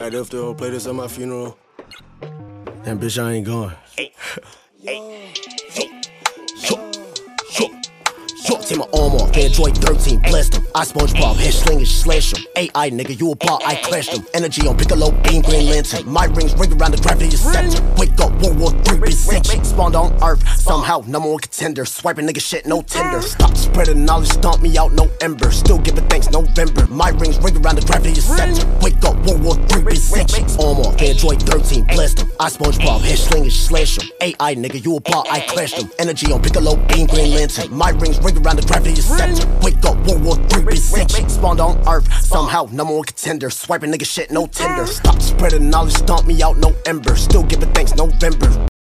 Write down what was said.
I if they'll play this at my funeral. Damn, bitch, I ain't going. Hey, hey. Yo, take my arm off, Android 13, blast him. I SpongeBob, head slinger, slash him. AI nigga, you a bot, I clashed him. Energy on Piccolo, beam, Green Lantern. My rings ring around the gravity of center. Wake up, World Spawned on Earth, somehow, number one contender. Swiping nigga shit, no tender. Stop spreading knowledge, stomp me out, no ember. Still giving thanks, November. My rings ring around the gravity center. Wake up, World War 3 be sentient. Arm off, Android 13, blast him. I SpongeBob, head slinger, slash him. AI nigga, you a bot, I clashed him. Energy on Piccolo, beam, Green Lantern. My rings ring around the gravity center. Wake up, World War 3 be sentient. Spawned on Earth, somehow, number one contender. Swiping nigga shit, no tender. Stop spreading knowledge, stomp me out, no ember. Still giving thanks, November.